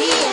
Yeah.